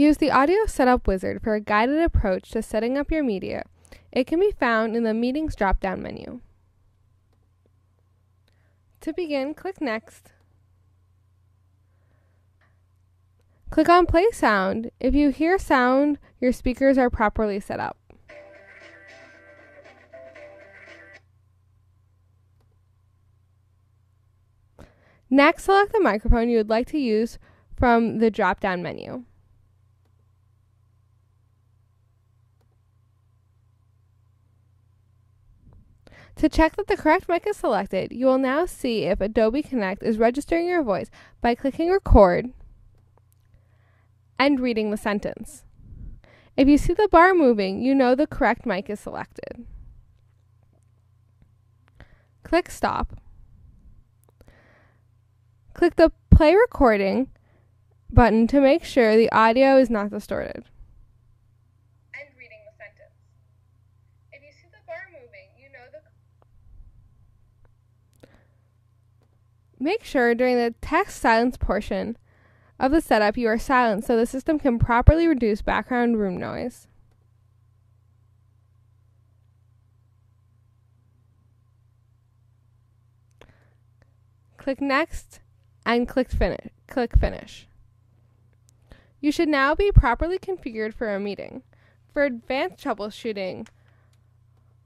Use the Audio Setup Wizard for a guided approach to setting up your media. It can be found in the Meetings drop down menu. To begin, click Next. Click on Play Sound. If you hear sound, your speakers are properly set up. Next, select the microphone you would like to use from the drop down menu. To check that the correct mic is selected, you will now see if Adobe Connect is registering your voice by clicking Record and reading the sentence. If you see the bar moving, you know the correct mic is selected. Click Stop. Click the Play Recording button to make sure the audio is not distorted. and reading the sentence. If you see the bar moving, you know the Make sure during the text silence portion of the setup you are silent so the system can properly reduce background room noise. Click Next and click Finish. Click Finish. You should now be properly configured for a meeting. For advanced troubleshooting,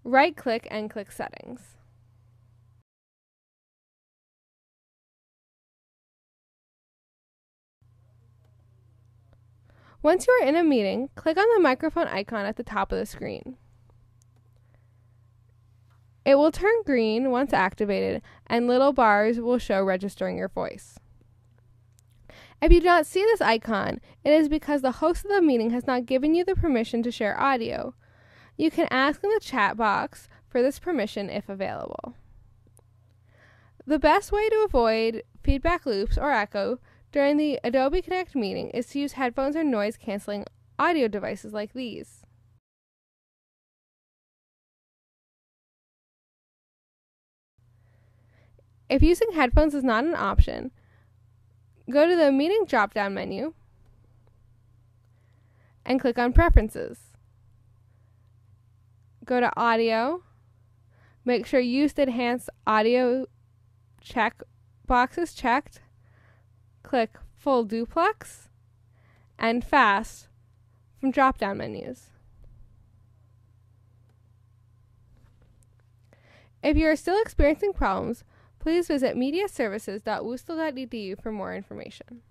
right click and click Settings. Once you are in a meeting, click on the microphone icon at the top of the screen. It will turn green once activated, and little bars will show registering your voice. If you do not see this icon, it is because the host of the meeting has not given you the permission to share audio. You can ask in the chat box for this permission if available. The best way to avoid feedback loops or echo during the Adobe Connect meeting is to use headphones or noise canceling audio devices like these. If using headphones is not an option, go to the Meeting drop down menu and click on Preferences. Go to Audio. Make sure Use Enhanced Audio check box is checked. Click Full Duplex and Fast from drop down menus. If you are still experiencing problems, please visit mediaservices.wustl.edu for more information.